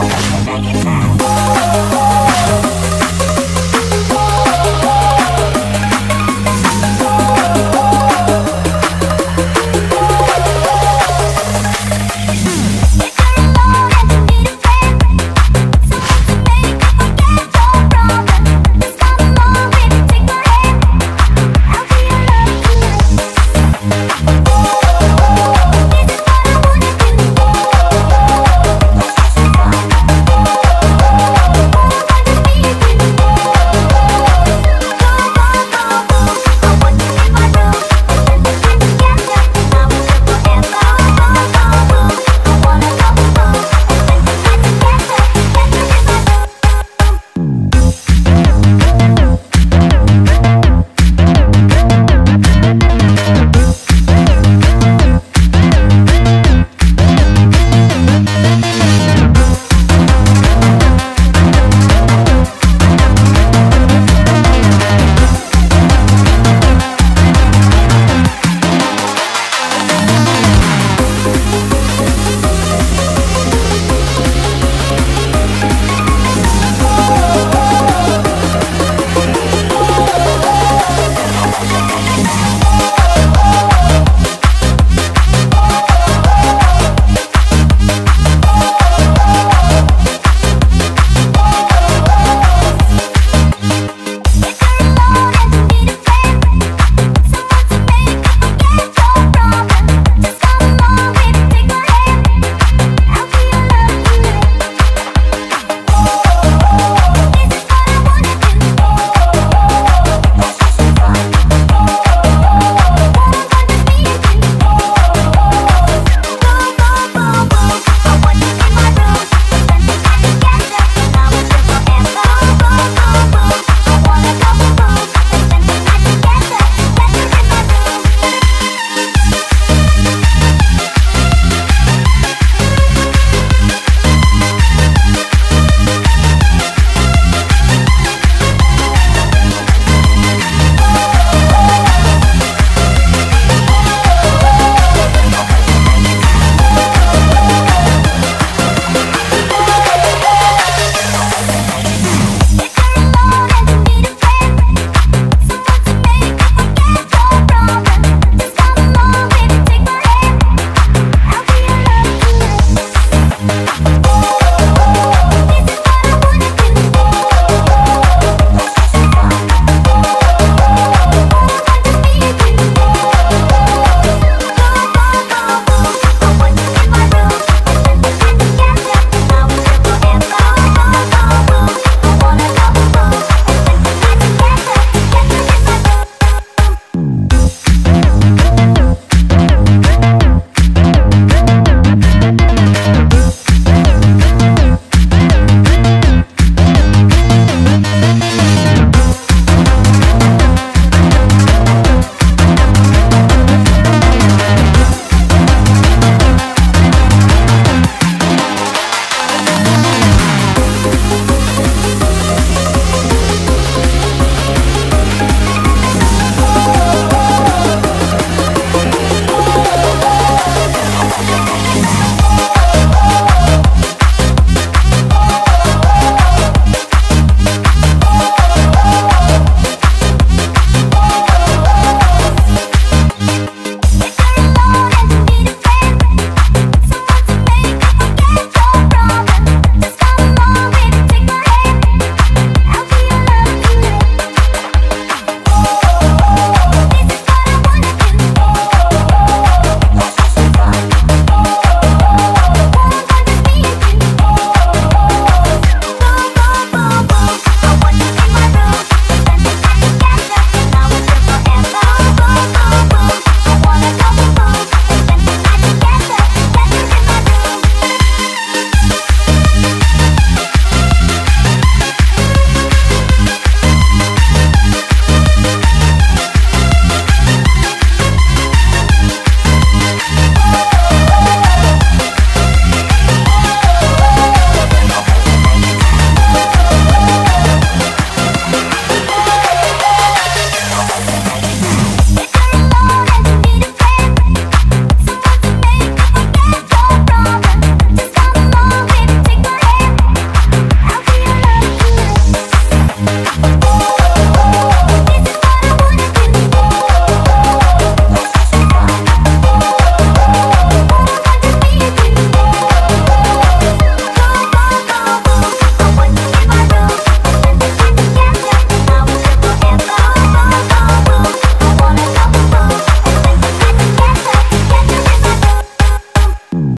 oh